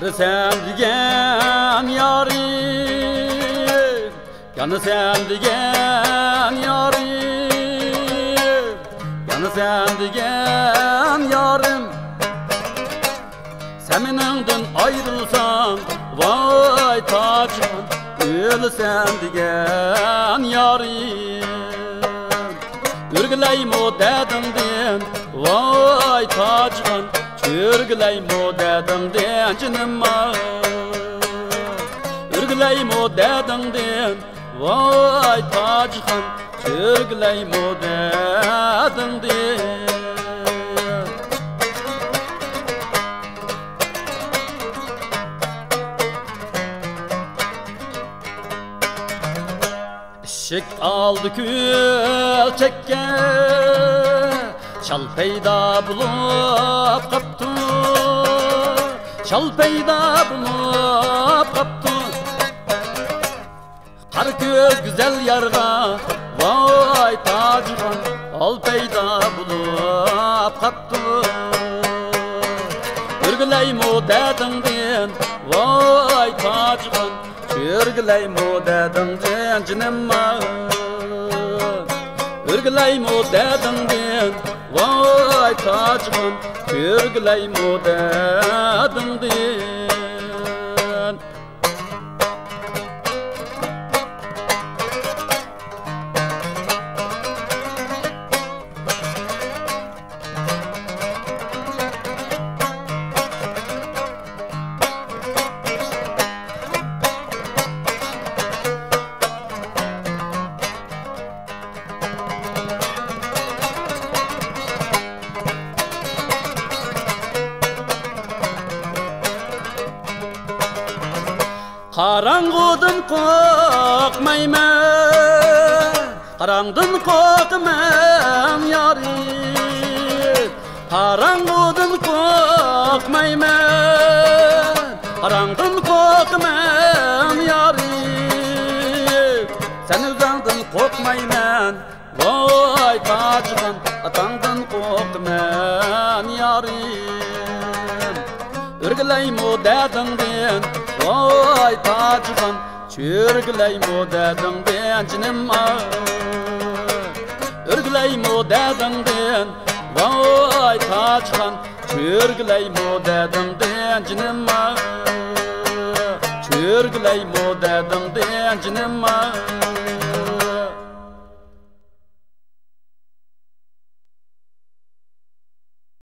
Barı sevdiğen yarim. Yanı sevdiğen yarim. Yanı sevdiğen yarim. Seminindin ayrılsan Vay tacım. Ölsen digen yarim. Ürgüleyim o dedimdin Vay tacım Ürgüleyim o dedimdin Cinima Ürgüleyim o dedimdin Vay tacım Ürgüleyim o dedimdin Işık aldı kül çekke Çal peyda bulup kaptı. Çal peyda bulup kaptı. Kar göz güzel yarga Vay tacıran Al peyda bulup kaptı. Ürgüleyim o dedindin Vay tacıran Ürgüleyim o dedindin Cinema Ürgüleyim o dedindin Vay tacıran Ürgüleyim o Qarangıdan qorqmayman Qarangdan qorqmam yari. Qarangıdan qorqmayman Qarangdan qorqmam yari. Sen özüngdan qorqmayman Ürgüleyim o dedindin Vay tacıgan Çürgüleyim o dedindin Cinim ağır Ürgüleyim o dedindin Vay tacıgan Çürgüleyim o dedindin Cinim ağır Çürgüleyim o dedindin Cinim ağır